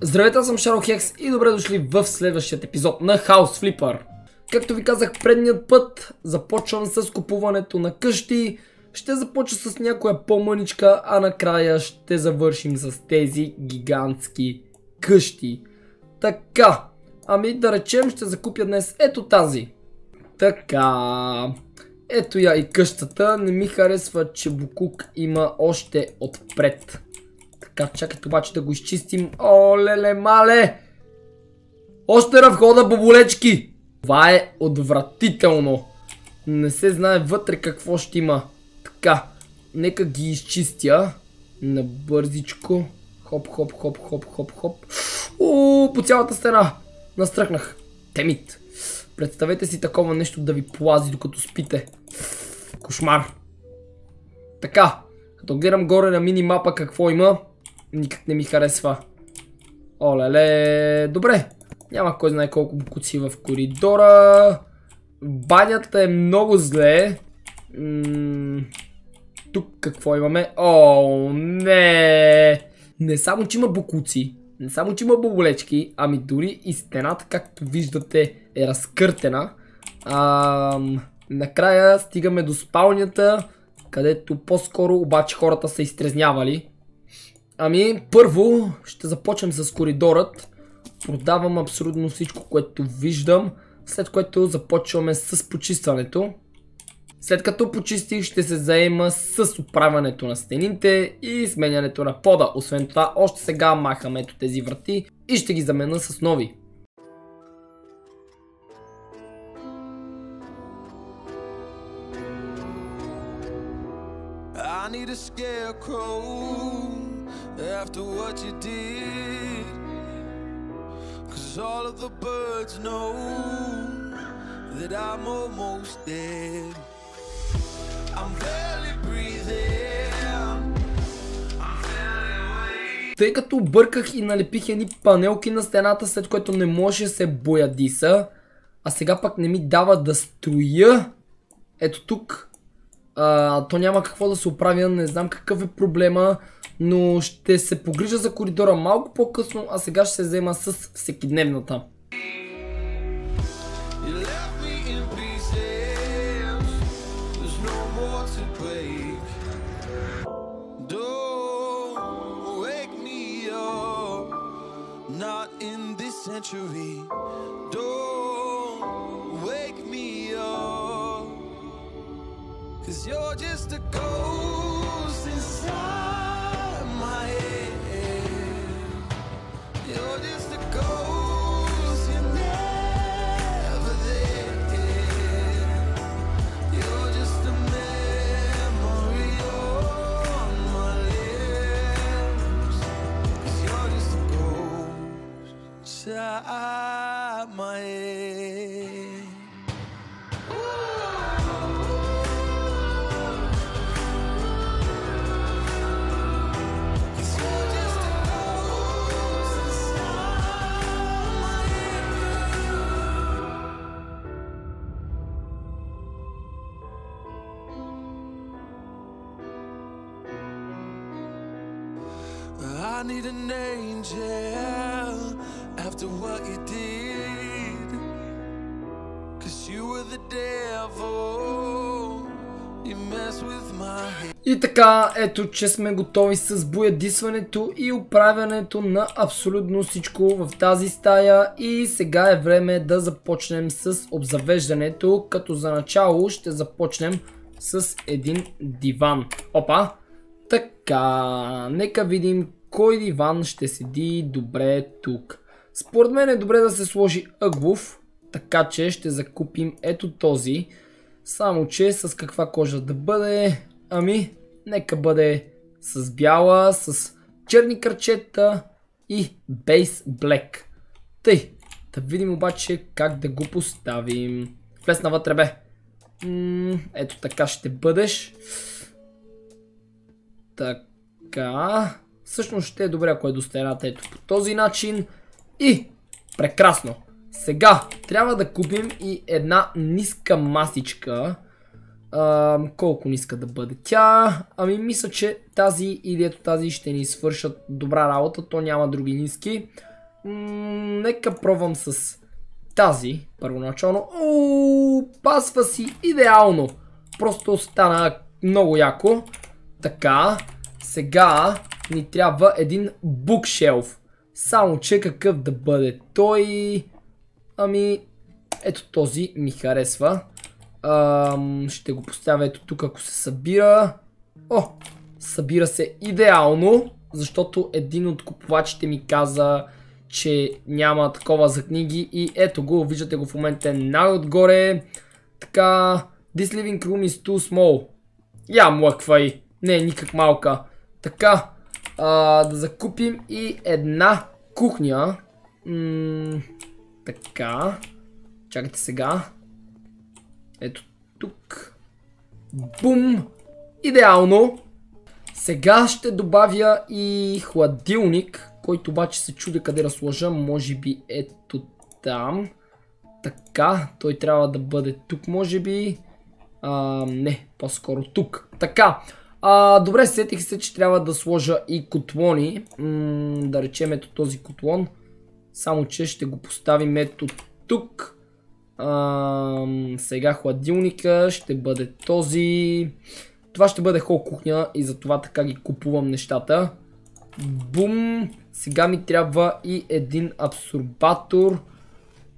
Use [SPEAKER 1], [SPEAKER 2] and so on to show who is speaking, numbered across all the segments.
[SPEAKER 1] Здравейте, аз съм Шаро Хекс и добре дошли в следващия епизод на House Flipper. Както ви казах предният път, започвам с купуването на къщи, ще започна с някоя по-мъничка, а накрая ще завършим с тези гигантски къщи. Така, ами да речем ще закупя днес ето тази. Така, ето я и къщата, не ми харесва, че Букук има още отпред. Така, чакайте обаче да го изчистим. О, леле, мале! Още на входа боболечки! Това е отвратително. Не се знае вътре какво ще има. Така, нека ги изчистя. Набързичко. Хоп, хоп, хоп, хоп, хоп, хоп. О, по цялата стена. Настръхнах. Темит. Представете си такова нещо да ви плази докато спите. Кошмар. Така, като гледам горе на минимапа какво има, никак не ми харесва. Олеле, добре. Няма кой знае колко букуци в коридора. Банята е много зле. тук какво имаме? О, не! Не само, че има букуци, не само, че има боболечки, ами дори и стената, както виждате, е разкъртена. накрая стигаме до спалнята, където по-скоро обаче хората са изтрезнявали. Ами, първо ще започнем с коридорът. Продавам абсолютно всичко, което виждам, след което започваме с почистването. След като почистих, ще се заема с оправянето на стените и сменянето на пода. Освен това, още сега махам ето тези врати и ще ги замена с нови. I need a scarecrow after what you did. Cause all of the birds know that I'm almost dead. I'm barely breathing. Тъй като обърках и налепих едни панелки на стената, след което не може се боядиса, а сега пак не ми дава да строя. Ето тук. А, то няма какво да се оправя, не знам какъв е проблема но ще се погрижа за коридора малко по-късно, а сега ще се взема с всекидневната. century. time. И така, ето, че сме готови с боядисването и оправянето на абсолютно всичко в тази стая и сега е време да започнем с обзавеждането, като за начало ще започнем с един диван. Опа! Така, нека видим кой диван ще седи добре тук. Според мен е добре да се сложи ъглов, така че ще закупим ето този. Само че с каква кожа да бъде? Ами, нека бъде с бяла, с черни кръчета и бейс блек. Тъй, да видим обаче как да го поставим. Влез навътре бе. ето така ще бъдеш. Така. Всъщност ще е добре, ако е до стената ето по този начин. И прекрасно. Сега трябва да купим и една ниска масичка. Колко ни иска да бъде тя? Ами мисля, че тази или ето тази ще ни свършат добра работа, то няма други ниски. Нека пробвам с тази първоначално. О, пасва си идеално. Просто стана много яко. Така, сега ни трябва един букшелф. Само че какъв да бъде той... Ами, ето този ми харесва. Ам, ще го поставя ето тук, ако се събира. О, събира се идеално, защото един от купувачите ми каза, че няма такова за книги и ето го, виждате го в момента най-отгоре. Така, this living room is too small. Я млъквай, не е никак малка. Така, а, да закупим и една кухня. М така, чакайте сега. Ето тук. Бум! Идеално! Сега ще добавя и хладилник, който обаче се чуди къде да сложа. Може би ето там. Така, той трябва да бъде тук, може би. А, не, по-скоро тук. Така, а, добре, сетих се, че трябва да сложа и котлони. М да речем ето този котлон. Само, че ще го поставим ето тук. Сега хладилника ще бъде този. Това ще бъде хол кухня и затова така ги купувам нещата. Бум! Сега ми трябва и един абсорбатор,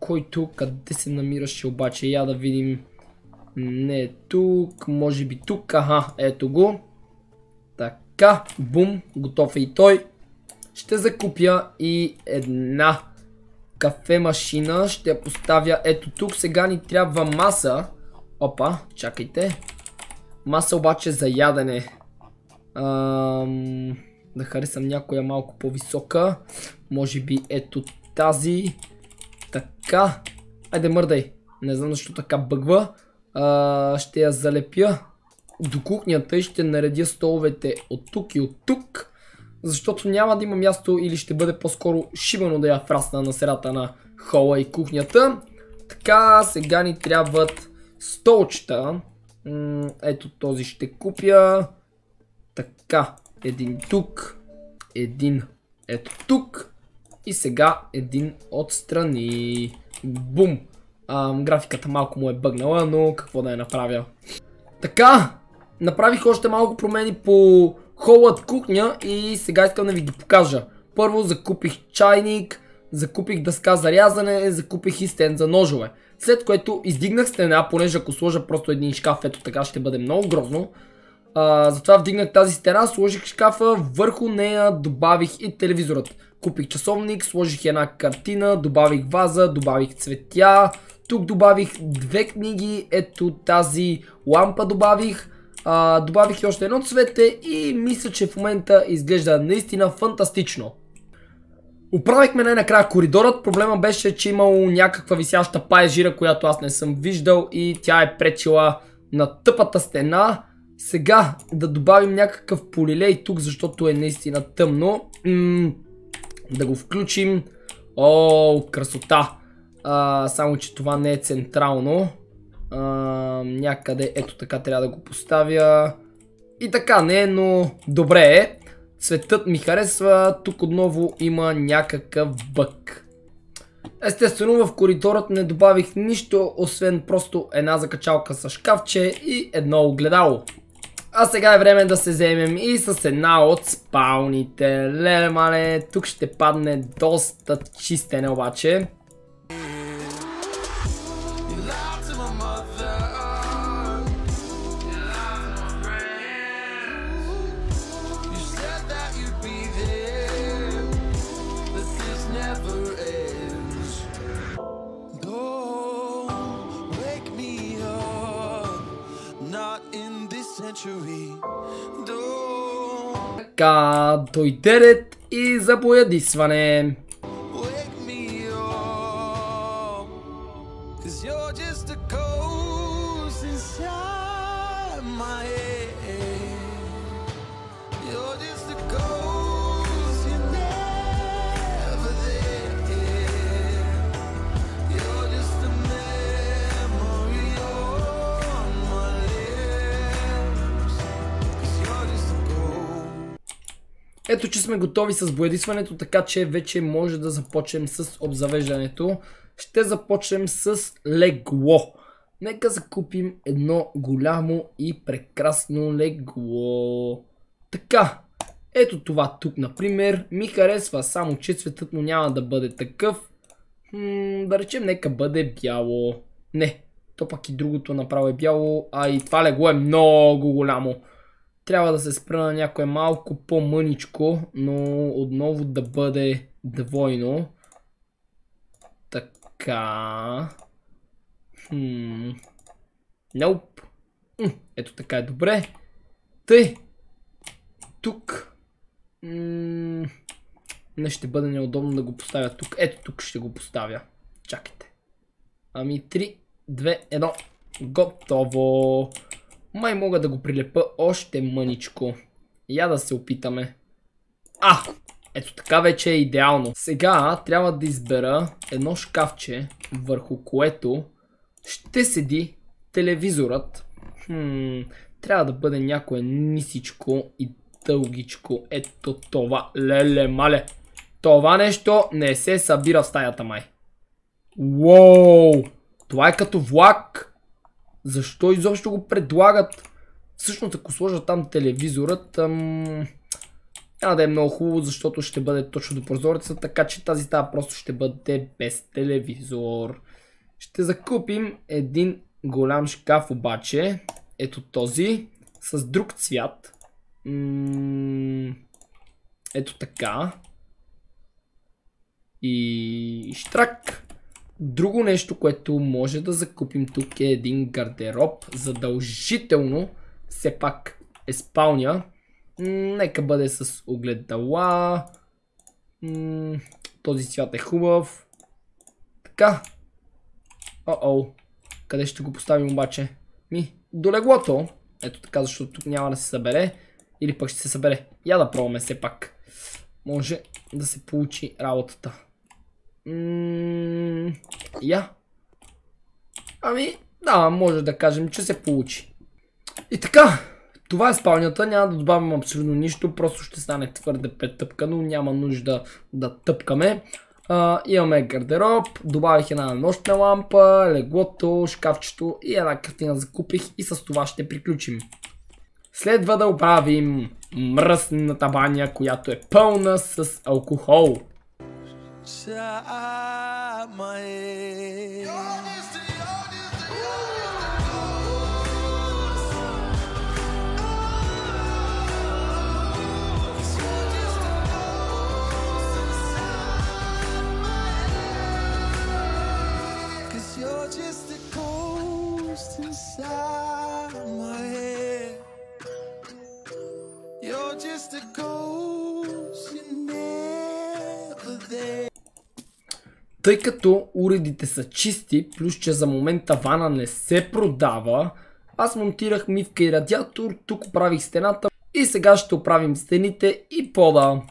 [SPEAKER 1] който къде се намираше обаче. Я да видим. Не тук, може би тук. Аха, ето го. Така, бум, готов е и той. Ще закупя и една кафе машина. Ще я поставя ето тук. Сега ни трябва маса. Опа, чакайте. Маса обаче за ядене. Ам, да харесам някоя малко по-висока. Може би ето тази. Така. Айде мърдай. Не знам защо така бъгва. А, ще я залепя до кухнята и ще наредя столовете от тук и от тук. Защото няма да има място или ще бъде по-скоро шибано да я фрасна на средата на хола и кухнята. Така, сега ни трябват столчета. Ето този ще купя. Така, един тук, един ето тук и сега един отстрани. Бум! Графиката малко му е бъгнала, но какво да я направя. Така, направих още малко промени по холът кухня и сега искам да ви ги покажа. Първо закупих чайник, закупих дъска за рязане, закупих и стен за ножове. След което издигнах стена, понеже ако сложа просто един шкаф, ето така ще бъде много грозно. Затова вдигнах тази стена, сложих шкафа, върху нея добавих и телевизорът. Купих часовник, сложих една картина, добавих ваза, добавих цветя. Тук добавих две книги, ето тази лампа добавих. Добавих и още едно цвете и мисля, че в момента изглежда наистина фантастично. Оправихме най-накрая коридорът. Проблема беше, че имало някаква висяща пая която аз не съм виждал и тя е пречила на тъпата стена. Сега да добавим някакъв полилей тук, защото е наистина тъмно. Да го включим. О, красота! Само, че това не е централно. А, някъде ето така трябва да го поставя. И така не но добре е. Цветът ми харесва. Тук отново има някакъв бък. Естествено в коридорът не добавих нищо, освен просто една закачалка с шкафче и едно огледало. А сега е време да се вземем и с една от спалните. Леле мале, тук ще падне доста чистене обаче. Така, дойде ред и за боядисване. Ето, че сме готови с боядисването, така че вече може да започнем с обзавеждането. Ще започнем с легло. Нека закупим едно голямо и прекрасно легло. Така, ето това тук, например, ми харесва, само че цветът му няма да бъде такъв. Хм, да речем, нека бъде бяло. Не, то пък и другото направо е бяло, а и това легло е много голямо. Трябва да се спра на някое малко по-мъничко, но отново да бъде двойно. Така. Хм. Ето така е добре. Тъй. Тук. не ще бъде неудобно да го поставя тук. Ето тук ще го поставя. Чакайте. Ами 3, 2, 1. Готово. Май мога да го прилепа още мъничко. Я да се опитаме. А! Ето така вече е идеално. Сега трябва да избера едно шкафче, върху което ще седи телевизорът. Хм, трябва да бъде някое нисичко и дългичко. Ето това. Леле, мале. Това нещо не се събира в стаята май. Уоу! Това е като влак. Защо изобщо го предлагат? Всъщност ако сложа там телевизорът, ам... няма да е много хубаво, защото ще бъде точно до прозореца, така че тази става просто ще бъде без телевизор. Ще закупим един голям шкаф обаче, ето този, с друг цвят. ето така. И штрак. Друго нещо, което може да закупим тук е един гардероб. Задължително, все пак е спалня. нека бъде с огледала. този цвят е хубав. Така. О-о. Къде ще го поставим обаче? Ми, до леглото. Ето така, защото тук няма да се събере. Или пък ще се събере. Я да пробваме все пак. Може да се получи работата. Я. Ами, да, може да кажем, че се получи. И така, това е спалнята, няма да добавим абсолютно нищо, просто ще стане твърде претъпкано, няма нужда да тъпкаме. Имаме гардероб, добавих една нощна лампа, леглото, шкафчето и една картина закупих и с това ще приключим. Следва да оправим мръсната баня, която е пълна с алкохол. Cause you're just a ghost inside Тъй като уредите са чисти, плюс че за момента вана не се продава, аз монтирах мивка и радиатор, тук оправих стената и сега ще оправим стените и пода.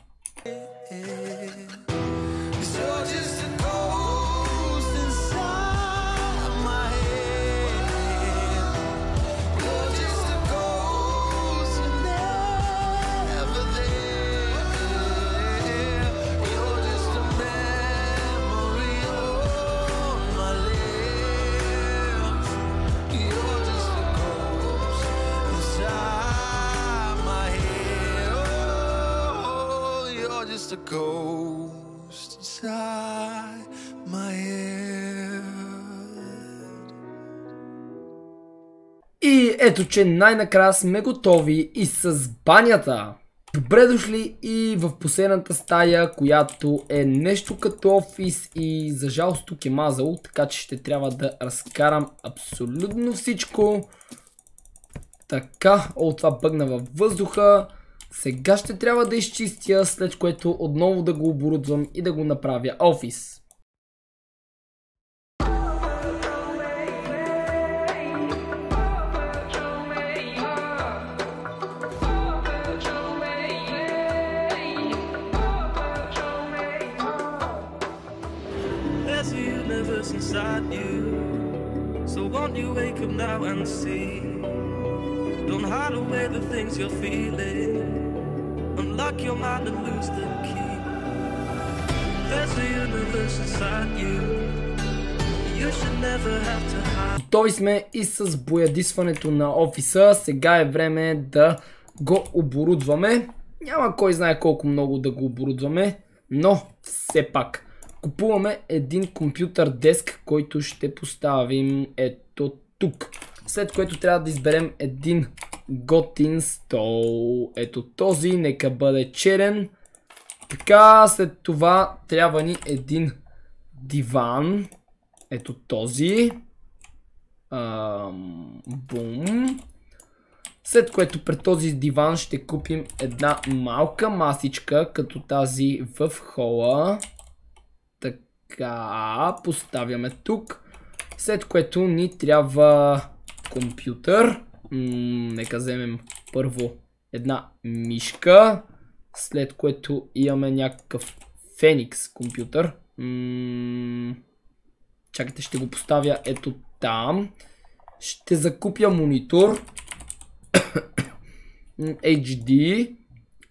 [SPEAKER 1] A ghost inside my head. И ето, че най-накрая сме готови и с банята. Добре дошли и в последната стая, която е нещо като офис и за жалост тук е мазало, така че ще трябва да разкарам абсолютно всичко. Така, о, това бъгна във въздуха. Сега ще трябва да изчистя, след което отново да го оборудвам и да го направя офис. inside you. So won't you wake up now and see? Don't hide away the things you're feeling.
[SPEAKER 2] lock your mind and lose the key. There's a universe inside you.
[SPEAKER 1] Готови сме и с боядисването на офиса. Сега е време да го оборудваме. Няма кой знае колко много да го оборудваме, но все пак. Купуваме един компютър деск, който ще поставим ето тук. След което трябва да изберем един готин стол. Ето този, нека бъде черен. Така, след това трябва ни един диван. Ето този. Бум. След което пред този диван ще купим една малка масичка, като тази в хола. Така, поставяме тук. След което ни трябва компютър. Нека вземем първо една мишка. След което имаме някакъв Феникс компютър. Чакайте, ще го поставя ето там. Ще закупя монитор. HD.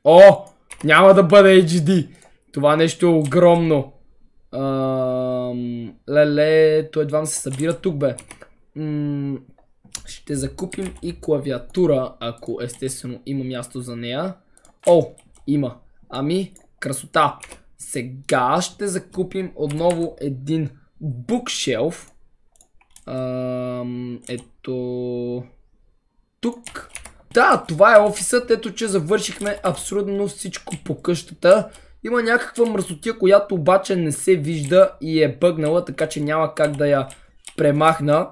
[SPEAKER 1] О! Няма да бъде HD. Това нещо е огромно. Ам, леле, то едва се събира тук, бе. Ще закупим и клавиатура, ако естествено има място за нея. О, има. Ами, красота. Сега ще закупим отново един букшелф. Ето... Тук. Да, това е офисът. Ето, че завършихме абсолютно всичко по къщата. Има някаква мръсотия, която обаче не се вижда и е бъгнала, така че няма как да я премахна.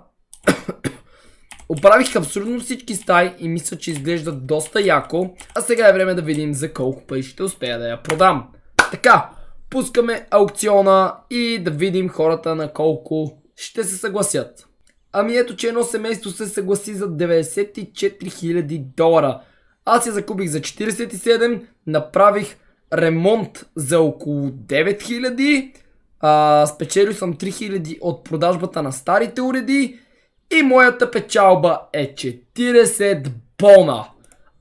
[SPEAKER 1] Оправих абсолютно всички стаи и мисля, че изглеждат доста яко. А сега е време да видим за колко пари ще успея да я продам. Така, пускаме аукциона и да видим хората на колко ще се съгласят. Ами ето, че едно семейство се съгласи за 94 000 долара. Аз я закупих за 47, направих ремонт за около 9000, а, спечелил съм 3000 от продажбата на старите уреди и моята печалба е 40 бона.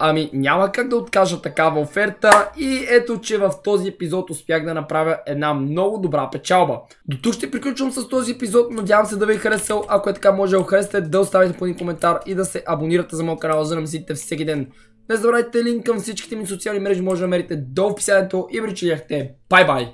[SPEAKER 1] Ами няма как да откажа такава оферта и ето, че в този епизод успях да направя една много добра печалба. До тук ще приключвам с този епизод, надявам се да ви е харесал. Ако е така, може да го харесате, да оставите по един коментар и да се абонирате за моят канал, за да мислите всеки ден. Не забравяйте линк към всичките ми социални мрежи, може да намерите до описанието и ви Бай бай!